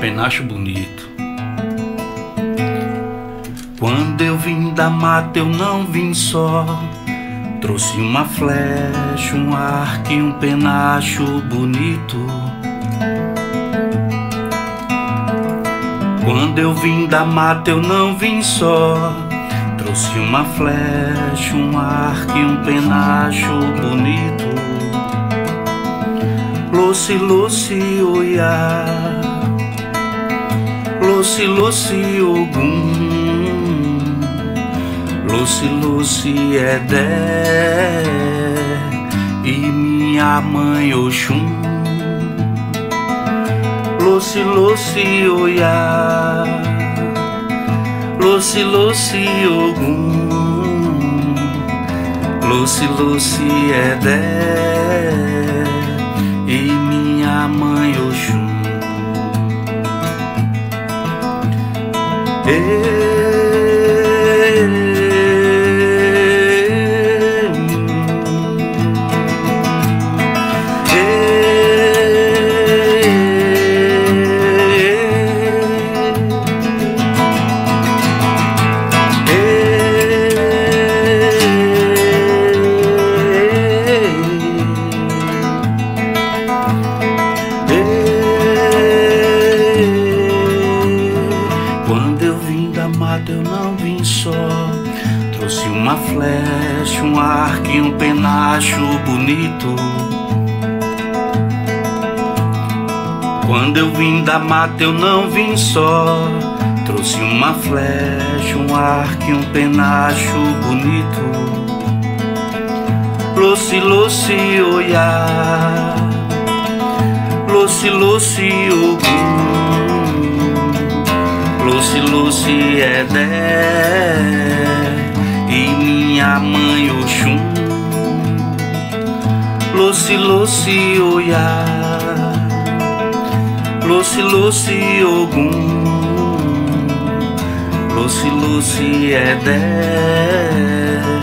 penacho bonito. Quando eu vim da mata, eu não vim só. Trouxe uma flecha, um arco e um penacho bonito. Quando eu vim da mata, eu não vim só. Trouxe uma flecha, um arco e um penacho bonito. Lucy, Lucy, oiá. Lucy, Lucy, ogum. Lucy, Lucy, Edé. E minha mãe, Oxum. Lucy, Lucy, oiá. Lucy, Lucy, ogum. Lucy, Lucy, Edé. E minha mãe, Yeah. Quando eu vim da mata, eu não vim só. Trouxe uma flecha, um arco e um penacho bonito. Quando eu vim da mata, eu não vim só. Trouxe uma flecha, um arco e um penacho bonito. Lucy, Lucy, oiá. Lucy, Lucy, ogum. Lucy, Lucy, Edé E minha mãe, Oxum Lucy, Lucy, oiá. Lucy, Lucy, ogum. Lucy, Lucy, Edé